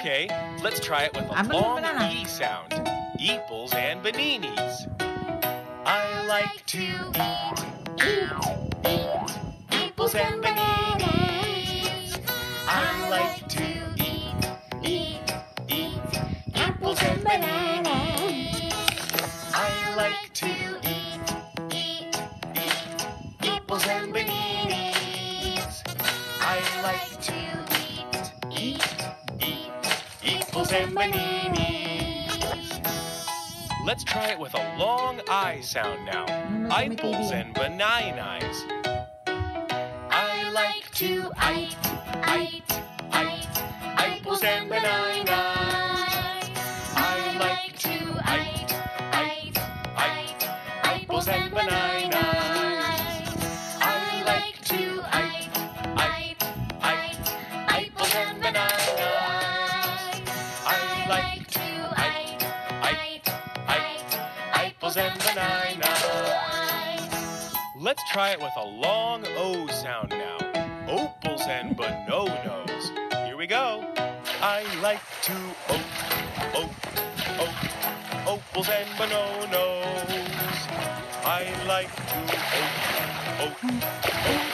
Okay, let's try it with a Apples long banana. E sound. Eeples and baninis. I like to eat, eat apples and bananas. I like to eat, eat, eat apples and bananas. I like to eat, eat, eat apples and bananas. I like to apples and bananas. Let's try it with a long I sound now. Apples and bananas. I like to eat, eat, eat apples and bananas. I like to eat, eat, eat apples and bananas. Like to. Let's try it with a long O sound now. Opals and bananas. Here we go. I like to oak, oak, oak, opals and bananas. I like to oak, oak, oak.